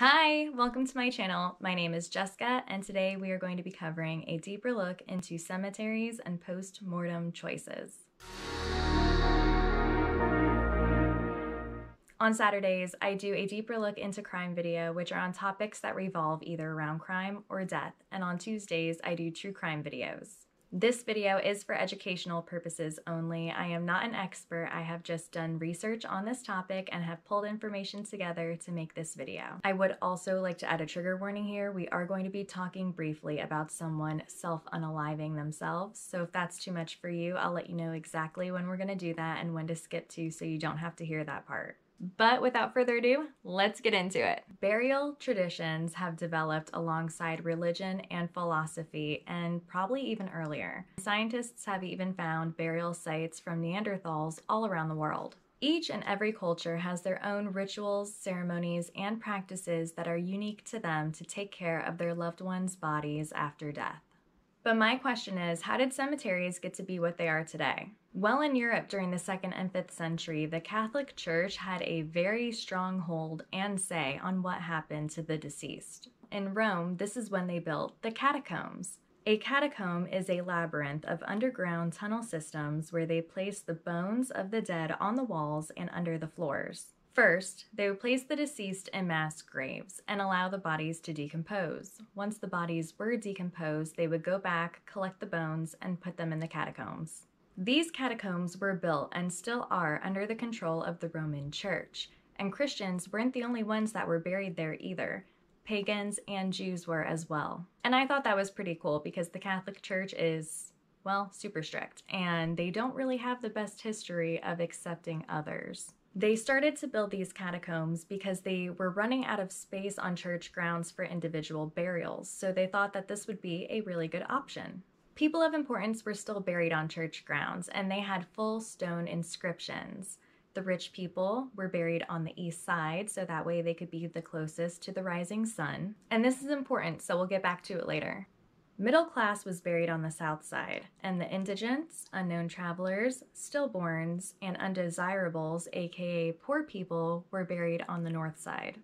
Hi, welcome to my channel. My name is Jessica, and today we are going to be covering a deeper look into cemeteries and post-mortem choices. On Saturdays, I do a deeper look into crime video, which are on topics that revolve either around crime or death, and on Tuesdays, I do true crime videos. This video is for educational purposes only. I am not an expert. I have just done research on this topic and have pulled information together to make this video. I would also like to add a trigger warning here. We are going to be talking briefly about someone self-unaliving themselves. So if that's too much for you, I'll let you know exactly when we're going to do that and when to skip to so you don't have to hear that part. But without further ado, let's get into it. Burial traditions have developed alongside religion and philosophy, and probably even earlier. Scientists have even found burial sites from Neanderthals all around the world. Each and every culture has their own rituals, ceremonies, and practices that are unique to them to take care of their loved ones' bodies after death. But my question is how did cemeteries get to be what they are today? Well, in Europe during the 2nd and 5th century, the Catholic Church had a very strong hold and say on what happened to the deceased. In Rome, this is when they built the catacombs. A catacomb is a labyrinth of underground tunnel systems where they place the bones of the dead on the walls and under the floors. First, they would place the deceased in mass graves and allow the bodies to decompose. Once the bodies were decomposed, they would go back, collect the bones, and put them in the catacombs. These catacombs were built and still are under the control of the Roman Church, and Christians weren't the only ones that were buried there either. Pagans and Jews were as well. And I thought that was pretty cool because the Catholic Church is, well, super strict, and they don't really have the best history of accepting others. They started to build these catacombs because they were running out of space on church grounds for individual burials, so they thought that this would be a really good option. People of importance were still buried on church grounds, and they had full stone inscriptions. The rich people were buried on the east side, so that way they could be the closest to the rising sun. And this is important, so we'll get back to it later. Middle class was buried on the south side, and the indigents, unknown travelers, stillborns, and undesirables, aka poor people, were buried on the north side.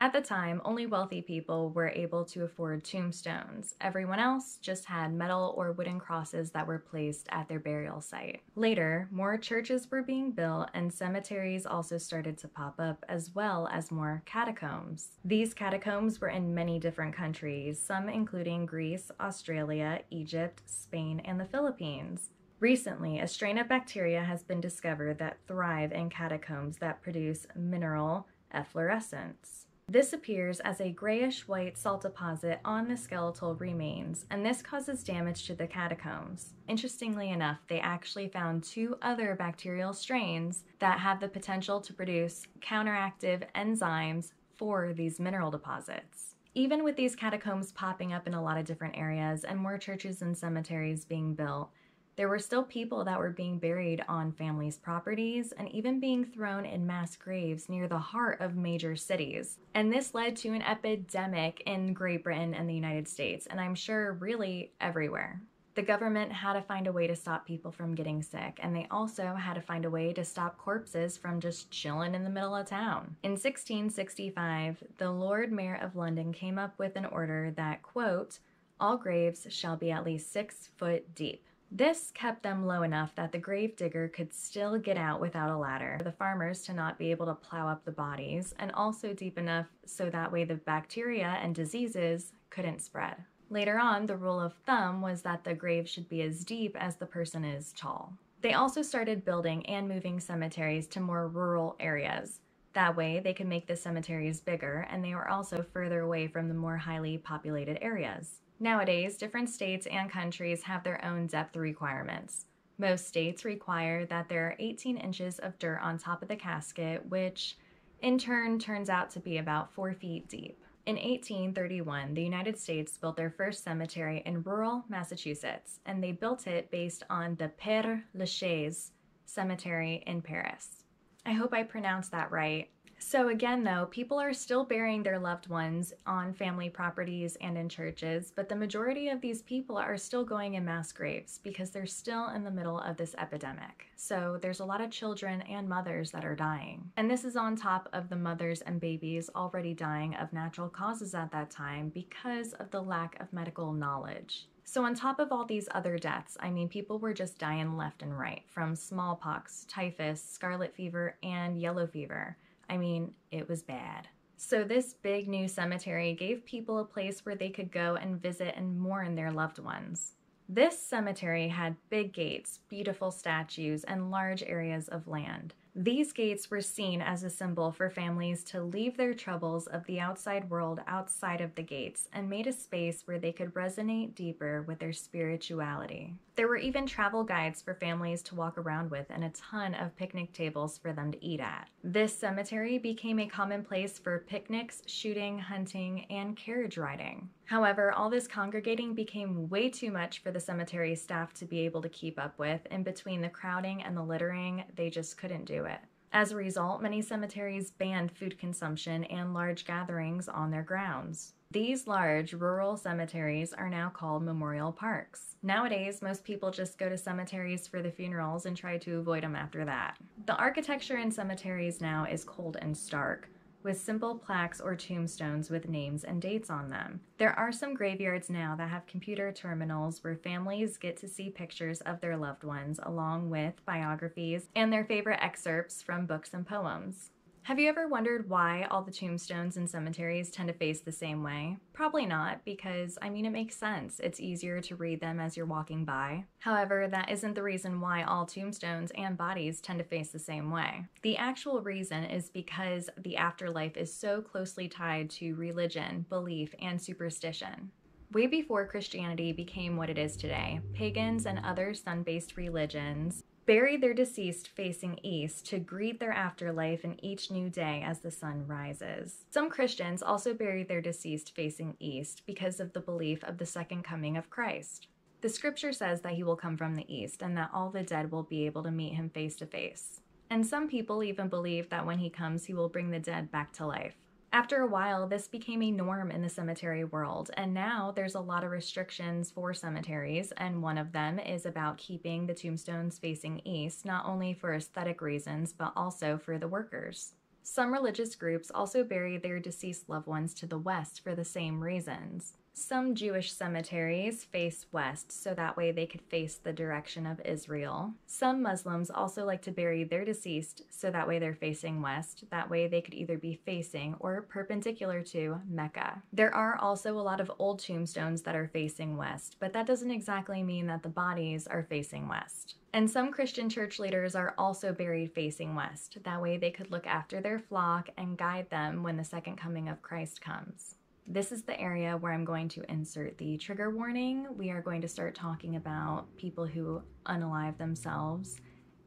At the time, only wealthy people were able to afford tombstones. Everyone else just had metal or wooden crosses that were placed at their burial site. Later, more churches were being built and cemeteries also started to pop up, as well as more catacombs. These catacombs were in many different countries, some including Greece, Australia, Egypt, Spain, and the Philippines. Recently, a strain of bacteria has been discovered that thrive in catacombs that produce mineral efflorescence. This appears as a grayish-white salt deposit on the skeletal remains, and this causes damage to the catacombs. Interestingly enough, they actually found two other bacterial strains that have the potential to produce counteractive enzymes for these mineral deposits. Even with these catacombs popping up in a lot of different areas and more churches and cemeteries being built, there were still people that were being buried on families' properties and even being thrown in mass graves near the heart of major cities. And this led to an epidemic in Great Britain and the United States, and I'm sure really everywhere. The government had to find a way to stop people from getting sick, and they also had to find a way to stop corpses from just chilling in the middle of town. In 1665, the Lord Mayor of London came up with an order that, quote, all graves shall be at least six foot deep. This kept them low enough that the grave digger could still get out without a ladder, for the farmers to not be able to plow up the bodies, and also deep enough so that way the bacteria and diseases couldn't spread. Later on, the rule of thumb was that the grave should be as deep as the person is tall. They also started building and moving cemeteries to more rural areas. That way, they could make the cemeteries bigger, and they were also further away from the more highly populated areas. Nowadays, different states and countries have their own depth requirements. Most states require that there are 18 inches of dirt on top of the casket, which in turn turns out to be about 4 feet deep. In 1831, the United States built their first cemetery in rural Massachusetts, and they built it based on the Père Lachaise Cemetery in Paris. I hope I pronounced that right. So, again, though, people are still burying their loved ones on family properties and in churches, but the majority of these people are still going in mass graves because they're still in the middle of this epidemic. So, there's a lot of children and mothers that are dying. And this is on top of the mothers and babies already dying of natural causes at that time because of the lack of medical knowledge. So, on top of all these other deaths, I mean, people were just dying left and right from smallpox, typhus, scarlet fever, and yellow fever. I mean, it was bad. So, this big new cemetery gave people a place where they could go and visit and mourn their loved ones. This cemetery had big gates, beautiful statues, and large areas of land. These gates were seen as a symbol for families to leave their troubles of the outside world outside of the gates and made a space where they could resonate deeper with their spirituality. There were even travel guides for families to walk around with and a ton of picnic tables for them to eat at. This cemetery became a common place for picnics, shooting, hunting, and carriage riding. However, all this congregating became way too much for the cemetery staff to be able to keep up with, and between the crowding and the littering, they just couldn't do it. As a result, many cemeteries banned food consumption and large gatherings on their grounds. These large rural cemeteries are now called memorial parks. Nowadays, most people just go to cemeteries for the funerals and try to avoid them after that. The architecture in cemeteries now is cold and stark with simple plaques or tombstones with names and dates on them. There are some graveyards now that have computer terminals where families get to see pictures of their loved ones along with biographies and their favorite excerpts from books and poems. Have you ever wondered why all the tombstones in cemeteries tend to face the same way? Probably not, because I mean, it makes sense. It's easier to read them as you're walking by. However, that isn't the reason why all tombstones and bodies tend to face the same way. The actual reason is because the afterlife is so closely tied to religion, belief, and superstition. Way before Christianity became what it is today, pagans and other sun based religions bury their deceased facing east to greet their afterlife in each new day as the sun rises. Some Christians also bury their deceased facing east because of the belief of the second coming of Christ. The scripture says that he will come from the east and that all the dead will be able to meet him face to face. And some people even believe that when he comes, he will bring the dead back to life. After a while, this became a norm in the cemetery world, and now there's a lot of restrictions for cemeteries, and one of them is about keeping the tombstones facing east, not only for aesthetic reasons, but also for the workers. Some religious groups also bury their deceased loved ones to the west for the same reasons. Some Jewish cemeteries face west so that way they could face the direction of Israel. Some Muslims also like to bury their deceased so that way they're facing west. That way they could either be facing or perpendicular to Mecca. There are also a lot of old tombstones that are facing west, but that doesn't exactly mean that the bodies are facing west. And some Christian church leaders are also buried facing west. That way they could look after their flock and guide them when the second coming of Christ comes. This is the area where I'm going to insert the trigger warning. We are going to start talking about people who unalive themselves.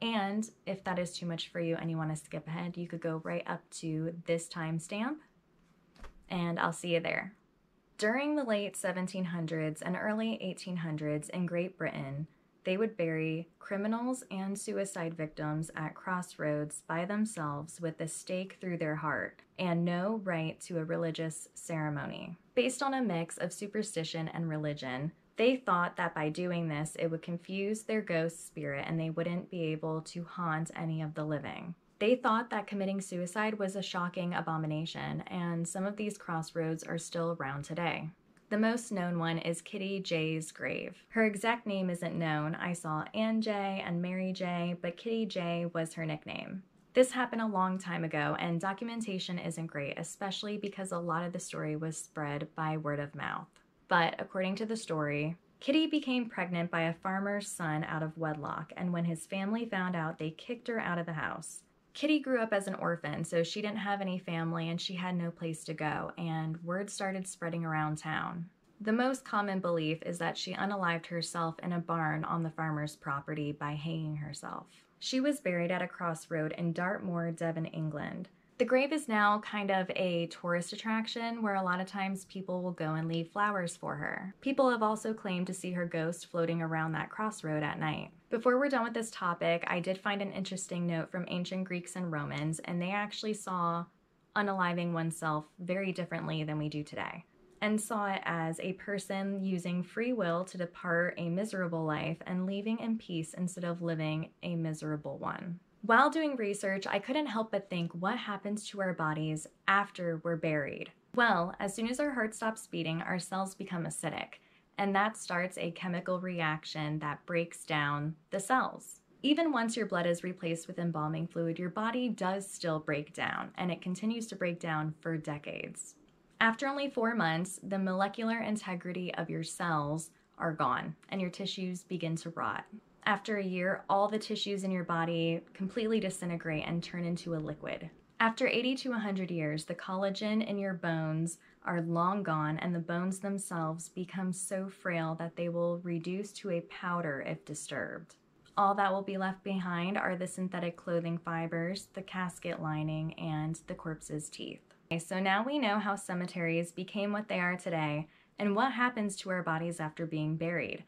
And if that is too much for you and you want to skip ahead, you could go right up to this timestamp and I'll see you there. During the late 1700s and early 1800s in Great Britain, they would bury criminals and suicide victims at crossroads by themselves with a stake through their heart and no right to a religious ceremony. Based on a mix of superstition and religion, they thought that by doing this, it would confuse their ghost spirit and they wouldn't be able to haunt any of the living. They thought that committing suicide was a shocking abomination, and some of these crossroads are still around today. The most known one is Kitty Jay's grave. Her exact name isn't known. I saw Ann Jay and Mary Jay, but Kitty Jay was her nickname. This happened a long time ago, and documentation isn't great, especially because a lot of the story was spread by word of mouth. But according to the story, Kitty became pregnant by a farmer's son out of wedlock, and when his family found out, they kicked her out of the house. Kitty grew up as an orphan, so she didn't have any family and she had no place to go, and word started spreading around town. The most common belief is that she unalived herself in a barn on the farmer's property by hanging herself. She was buried at a crossroad in Dartmoor, Devon, England. The grave is now kind of a tourist attraction where a lot of times people will go and leave flowers for her. People have also claimed to see her ghost floating around that crossroad at night. Before we're done with this topic, I did find an interesting note from ancient Greeks and Romans, and they actually saw unaliving oneself very differently than we do today, and saw it as a person using free will to depart a miserable life and leaving in peace instead of living a miserable one. While doing research, I couldn't help but think what happens to our bodies after we're buried. Well, as soon as our heart stops beating, our cells become acidic, and that starts a chemical reaction that breaks down the cells. Even once your blood is replaced with embalming fluid, your body does still break down, and it continues to break down for decades. After only four months, the molecular integrity of your cells are gone, and your tissues begin to rot. After a year, all the tissues in your body completely disintegrate and turn into a liquid. After 80 to 100 years, the collagen in your bones are long gone, and the bones themselves become so frail that they will reduce to a powder if disturbed. All that will be left behind are the synthetic clothing fibers, the casket lining, and the corpse's teeth. Okay, so now we know how cemeteries became what they are today and what happens to our bodies after being buried.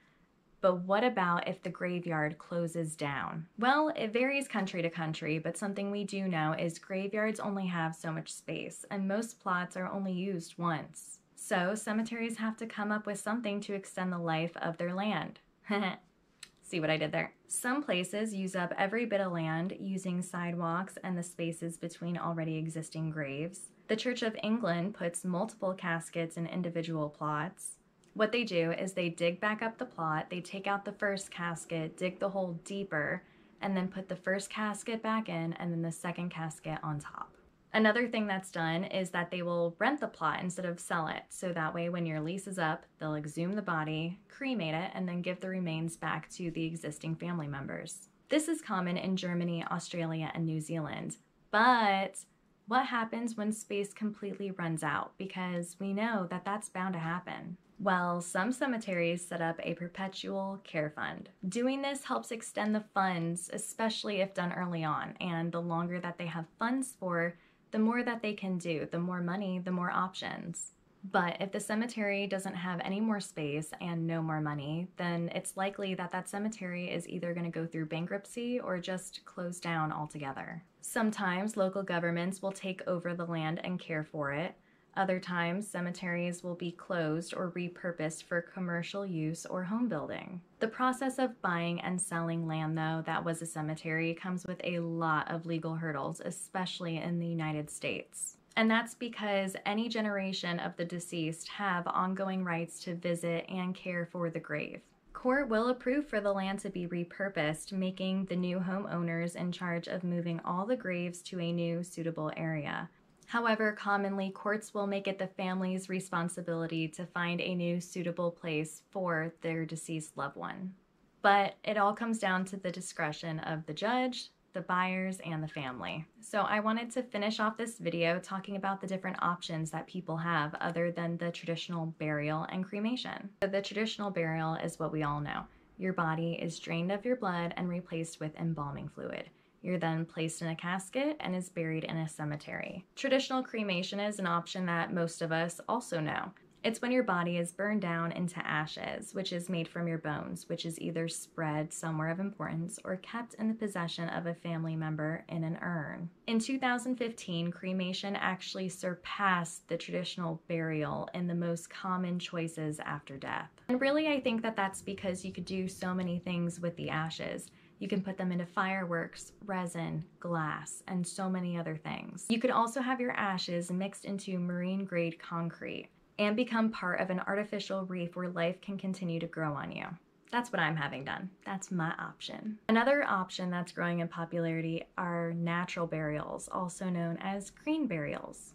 But what about if the graveyard closes down? Well, it varies country to country, but something we do know is graveyards only have so much space, and most plots are only used once. So cemeteries have to come up with something to extend the life of their land. See what I did there? Some places use up every bit of land using sidewalks and the spaces between already existing graves. The Church of England puts multiple caskets in individual plots. What they do is they dig back up the plot, they take out the first casket, dig the hole deeper, and then put the first casket back in and then the second casket on top. Another thing that's done is that they will rent the plot instead of sell it. So that way, when your lease is up, they'll exhume the body, cremate it, and then give the remains back to the existing family members. This is common in Germany, Australia, and New Zealand. But what happens when space completely runs out? Because we know that that's bound to happen. Well, some cemeteries set up a perpetual care fund. Doing this helps extend the funds, especially if done early on, and the longer that they have funds for, the more that they can do, the more money, the more options. But if the cemetery doesn't have any more space and no more money, then it's likely that that cemetery is either going to go through bankruptcy or just close down altogether. Sometimes local governments will take over the land and care for it, other times, cemeteries will be closed or repurposed for commercial use or home building. The process of buying and selling land, though, that was a cemetery comes with a lot of legal hurdles, especially in the United States. And that's because any generation of the deceased have ongoing rights to visit and care for the grave. Court will approve for the land to be repurposed, making the new homeowners in charge of moving all the graves to a new suitable area. However, commonly courts will make it the family's responsibility to find a new suitable place for their deceased loved one. But it all comes down to the discretion of the judge, the buyers, and the family. So I wanted to finish off this video talking about the different options that people have other than the traditional burial and cremation. So the traditional burial is what we all know. Your body is drained of your blood and replaced with embalming fluid. You're then placed in a casket and is buried in a cemetery. Traditional cremation is an option that most of us also know. It's when your body is burned down into ashes, which is made from your bones, which is either spread somewhere of importance or kept in the possession of a family member in an urn. In 2015, cremation actually surpassed the traditional burial in the most common choices after death. And really, I think that that's because you could do so many things with the ashes. You can put them into fireworks, resin, glass, and so many other things. You could also have your ashes mixed into marine grade concrete and become part of an artificial reef where life can continue to grow on you. That's what I'm having done. That's my option. Another option that's growing in popularity are natural burials, also known as green burials.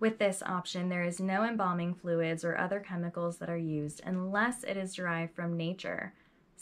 With this option, there is no embalming fluids or other chemicals that are used unless it is derived from nature,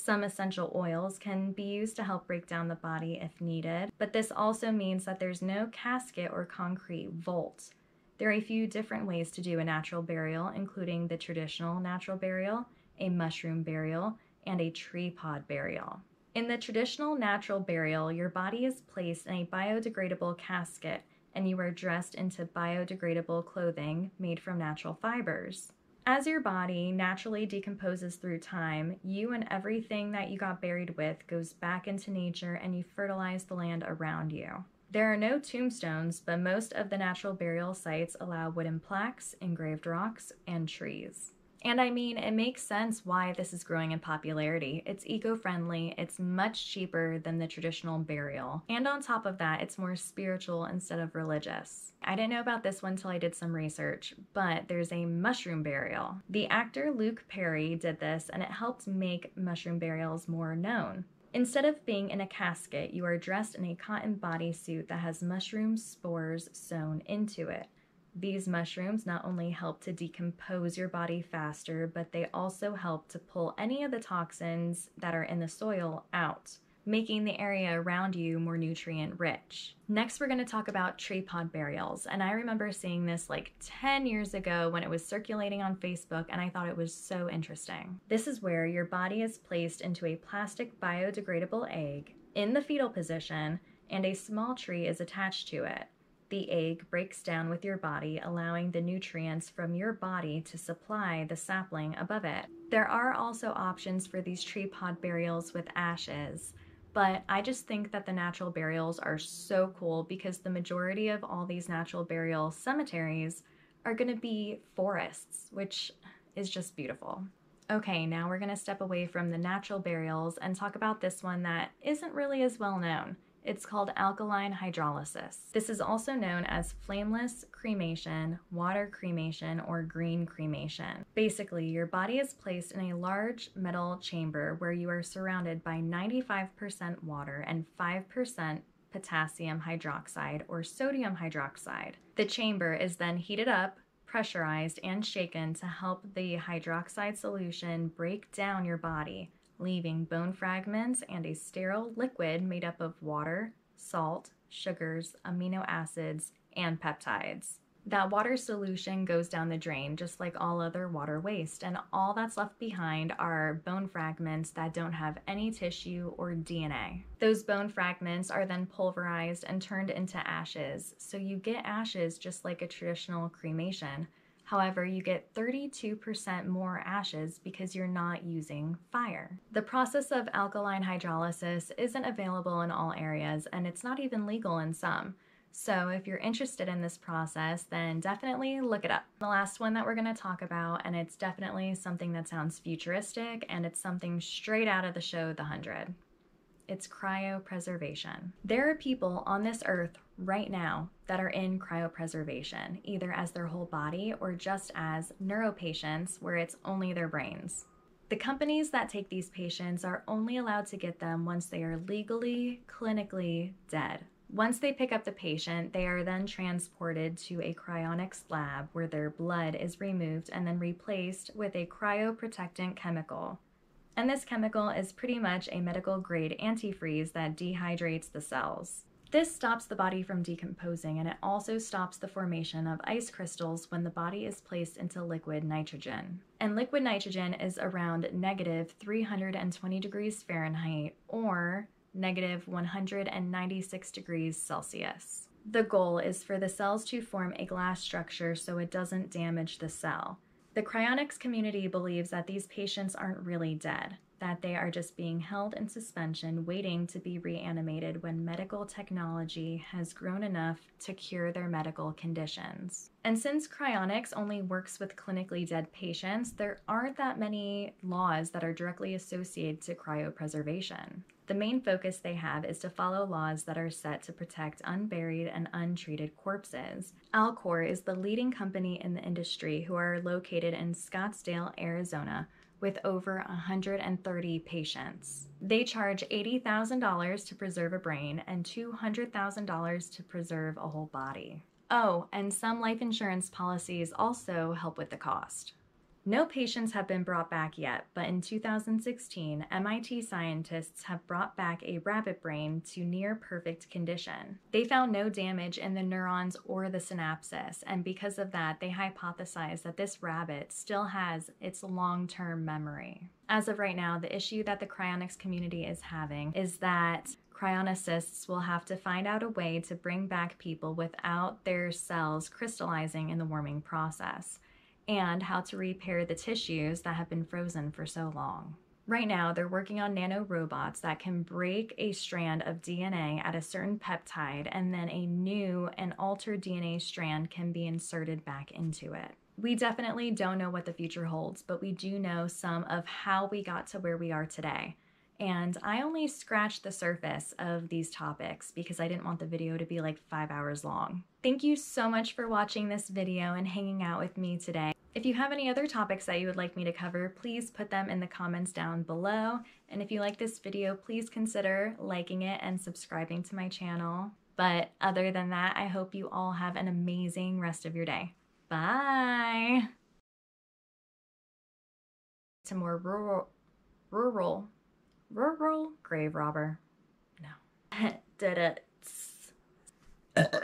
some essential oils can be used to help break down the body if needed, but this also means that there's no casket or concrete vault. There are a few different ways to do a natural burial, including the traditional natural burial, a mushroom burial, and a tree pod burial. In the traditional natural burial, your body is placed in a biodegradable casket and you are dressed into biodegradable clothing made from natural fibers. As your body naturally decomposes through time, you and everything that you got buried with goes back into nature and you fertilize the land around you. There are no tombstones, but most of the natural burial sites allow wooden plaques, engraved rocks, and trees. And I mean, it makes sense why this is growing in popularity. It's eco friendly, it's much cheaper than the traditional burial, and on top of that, it's more spiritual instead of religious. I didn't know about this one till I did some research, but there's a mushroom burial. The actor Luke Perry did this, and it helped make mushroom burials more known. Instead of being in a casket, you are dressed in a cotton bodysuit that has mushroom spores sewn into it. These mushrooms not only help to decompose your body faster, but they also help to pull any of the toxins that are in the soil out, making the area around you more nutrient rich. Next, we're going to talk about tree pod burials. And I remember seeing this like 10 years ago when it was circulating on Facebook, and I thought it was so interesting. This is where your body is placed into a plastic biodegradable egg in the fetal position, and a small tree is attached to it the egg breaks down with your body, allowing the nutrients from your body to supply the sapling above it. There are also options for these tree pod burials with ashes, but I just think that the natural burials are so cool because the majority of all these natural burial cemeteries are going to be forests, which is just beautiful. Okay, now we're going to step away from the natural burials and talk about this one that isn't really as well known. It's called alkaline hydrolysis. This is also known as flameless cremation, water cremation, or green cremation. Basically, your body is placed in a large metal chamber where you are surrounded by 95% water and 5% potassium hydroxide or sodium hydroxide. The chamber is then heated up, pressurized, and shaken to help the hydroxide solution break down your body leaving bone fragments and a sterile liquid made up of water, salt, sugars, amino acids, and peptides. That water solution goes down the drain just like all other water waste, and all that's left behind are bone fragments that don't have any tissue or DNA. Those bone fragments are then pulverized and turned into ashes, so you get ashes just like a traditional cremation, However, you get 32% more ashes because you're not using fire. The process of alkaline hydrolysis isn't available in all areas and it's not even legal in some. So, if you're interested in this process, then definitely look it up. The last one that we're going to talk about, and it's definitely something that sounds futuristic and it's something straight out of the show The Hundred. It's cryopreservation. There are people on this earth right now that are in cryopreservation, either as their whole body or just as neuropatients, where it's only their brains. The companies that take these patients are only allowed to get them once they are legally, clinically dead. Once they pick up the patient, they are then transported to a cryonics lab where their blood is removed and then replaced with a cryoprotectant chemical. And this chemical is pretty much a medical grade antifreeze that dehydrates the cells. This stops the body from decomposing and it also stops the formation of ice crystals when the body is placed into liquid nitrogen. And liquid nitrogen is around negative 320 degrees Fahrenheit or negative 196 degrees Celsius. The goal is for the cells to form a glass structure so it doesn't damage the cell. The cryonics community believes that these patients aren't really dead that they are just being held in suspension, waiting to be reanimated when medical technology has grown enough to cure their medical conditions. And since cryonics only works with clinically dead patients, there aren't that many laws that are directly associated to cryopreservation. The main focus they have is to follow laws that are set to protect unburied and untreated corpses. Alcor is the leading company in the industry who are located in Scottsdale, Arizona, with over 130 patients. They charge $80,000 to preserve a brain and $200,000 to preserve a whole body. Oh, and some life insurance policies also help with the cost. No patients have been brought back yet, but in 2016, MIT scientists have brought back a rabbit brain to near perfect condition. They found no damage in the neurons or the synapses, and because of that, they hypothesized that this rabbit still has its long term memory. As of right now, the issue that the cryonics community is having is that cryonicists will have to find out a way to bring back people without their cells crystallizing in the warming process and how to repair the tissues that have been frozen for so long. Right now, they're working on nanorobots that can break a strand of DNA at a certain peptide, and then a new and altered DNA strand can be inserted back into it. We definitely don't know what the future holds, but we do know some of how we got to where we are today. And I only scratched the surface of these topics because I didn't want the video to be like five hours long. Thank you so much for watching this video and hanging out with me today. If you have any other topics that you would like me to cover, please put them in the comments down below. And if you like this video, please consider liking it and subscribing to my channel. But other than that, I hope you all have an amazing rest of your day. Bye! To more rural, rural, rural grave robber. No. da -da